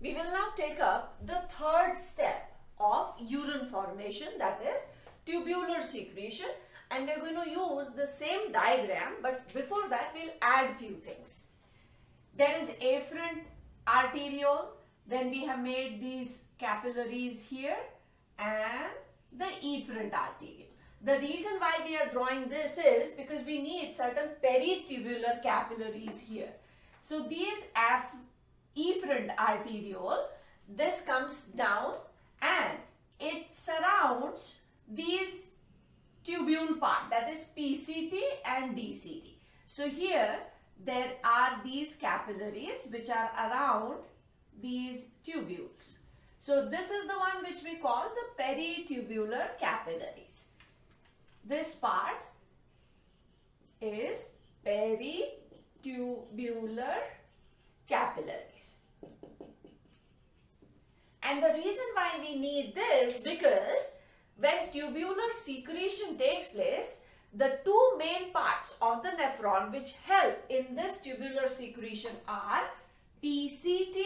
we will now take up the third step of urine formation that is tubular secretion and we're going to use the same diagram but before that we'll add few things. There is afferent arteriole then we have made these capillaries here and the efferent arteriole. The reason why we are drawing this is because we need certain peritubular capillaries here. So these efferent arteriole, this comes down and it surrounds these tubule part that is PCT and DCT. So here there are these capillaries which are around these tubules. So this is the one which we call the peritubular capillaries. This part is peritubular capillaries. And the reason why we need this because when tubular secretion takes place, the two main parts of the nephron which help in this tubular secretion are PCT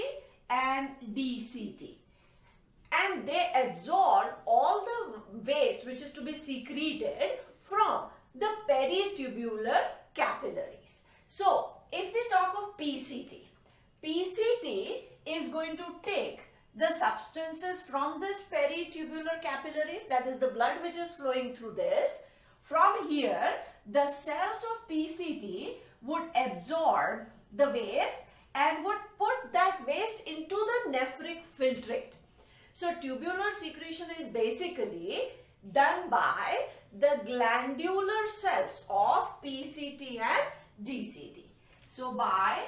and DCT. And they absorb all the waste which is to be secreted from the peritubular capillaries. So, if we talk of PCT, PCT is going to take the substances from this peritubular capillaries, that is the blood which is flowing through this. From here, the cells of PCT would absorb the waste and would put that waste into the nephric filtrate. So tubular secretion is basically done by the glandular cells of PCT and DCT. So by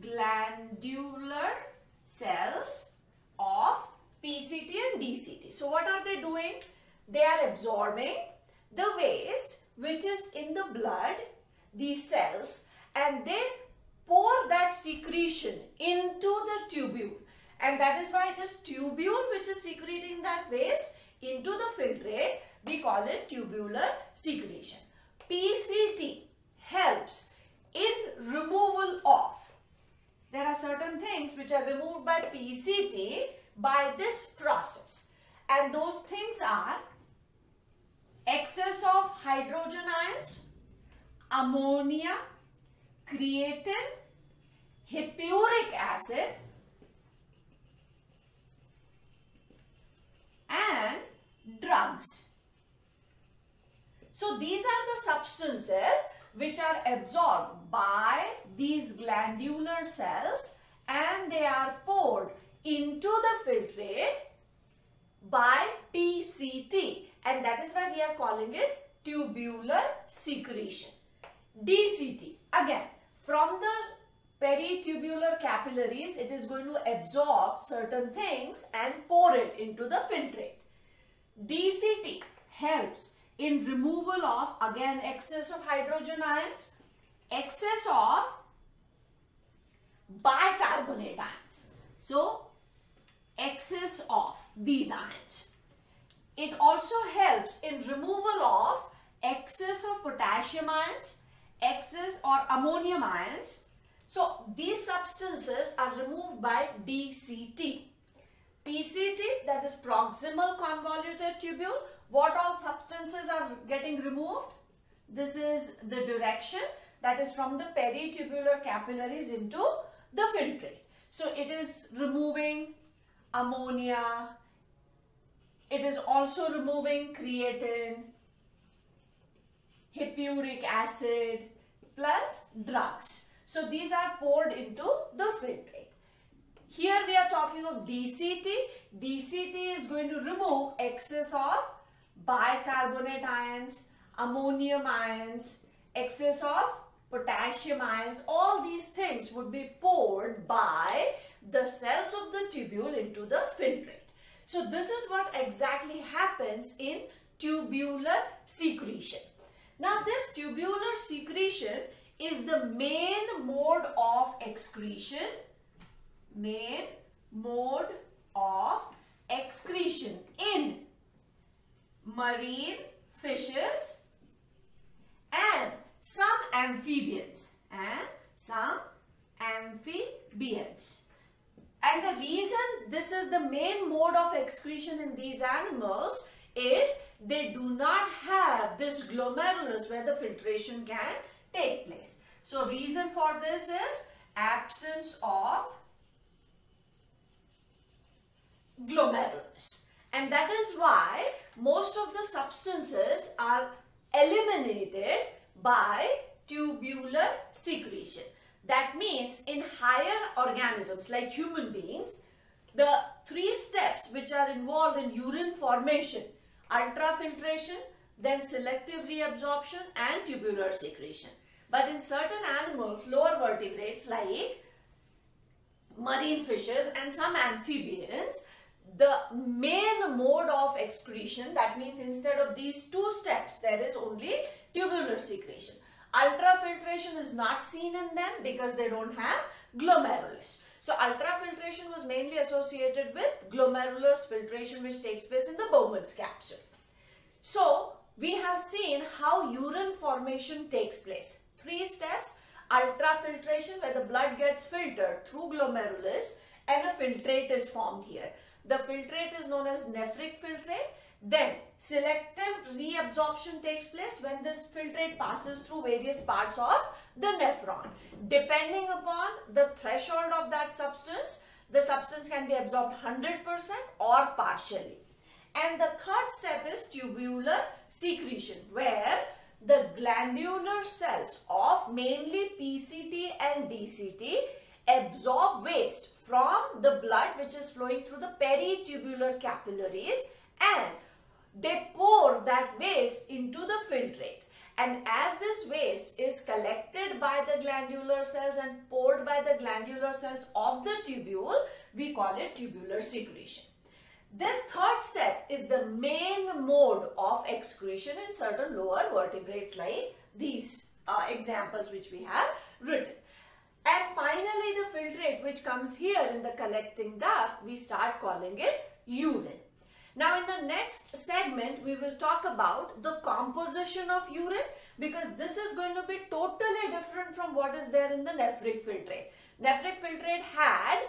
glandular cells of PCT and DCT. So what are they doing? They are absorbing the waste which is in the blood, these cells and they pour that secretion into the tubule and that is why it is tubule which is secreting that waste into the filtrate. We call it tubular secretion. PCT helps in removal of. There are certain things which are removed by PCT by this process and those things are excess of hydrogen ions, ammonia, creatine, hippuric acid and drugs. So these are the substances which are absorbed by these glandular cells and they are poured into the filtrate by PCT and that is why we are calling it tubular secretion. DCT again from the peritubular capillaries it is going to absorb certain things and pour it into the filtrate. DCT helps in removal of again excess of hydrogen ions, excess of bicarbonate ions. So excess of these ions. It also helps in removal of excess of potassium ions, excess or ammonium ions. So these substances are removed by DCT. PCT that is proximal convoluted tubule. What all substances are getting removed? This is the direction that is from the peritubular capillaries into the filtrate. So it is removing ammonia. It is also removing creatine, hippuric acid, plus drugs. So these are poured into the filtrate. Here we are talking of DCT. DCT is going to remove excess of bicarbonate ions, ammonium ions, excess of potassium ions. All these things would be poured by the cells of the tubule into the filtrate. So this is what exactly happens in tubular secretion. Now this tubular secretion is the main mode of excretion, main mode of excretion in marine fishes and some amphibians and some amphibians. And the reason this is the main mode of excretion in these animals is they do not have this glomerulus where the filtration can take place. So reason for this is absence of glomerulus. And that is why most of the substances are eliminated by tubular secretion. That means in higher organisms like human beings, the three steps which are involved in urine formation, ultrafiltration, then selective reabsorption and tubular secretion. But in certain animals, lower vertebrates like marine fishes and some amphibians, the main mode of excretion, that means instead of these two steps, there is only tubular secretion. Ultrafiltration is not seen in them because they don't have glomerulus. So ultrafiltration was mainly associated with glomerulus filtration which takes place in the Bowman's capsule. So we have seen how urine formation takes place. Three steps, ultrafiltration where the blood gets filtered through glomerulus and a filtrate is formed here. The filtrate is known as nephric filtrate then selective reabsorption takes place when this filtrate passes through various parts of the nephron. Depending upon the threshold of that substance, the substance can be absorbed 100% or partially. And the third step is tubular secretion where the glandular cells of mainly PCT and DCT absorb waste from the blood which is flowing through the peritubular capillaries and they pour that waste into the filtrate. And as this waste is collected by the glandular cells and poured by the glandular cells of the tubule, we call it tubular secretion. This third step is the main mode of excretion in certain lower vertebrates like these uh, examples which we have written. And finally the filtrate which comes here in the collecting duct, we start calling it urine. Now in the next segment, we will talk about the composition of urine because this is going to be totally different from what is there in the nephric filtrate. Nephric filtrate had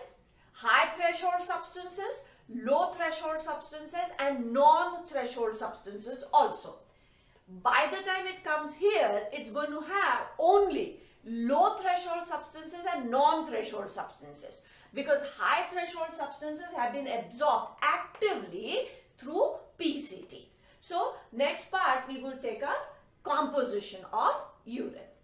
high threshold substances, low threshold substances and non-threshold substances also. By the time it comes here, it's going to have only low threshold substances and non-threshold substances because high threshold substances have been absorbed actively through PCT. So next part we will take a composition of urine.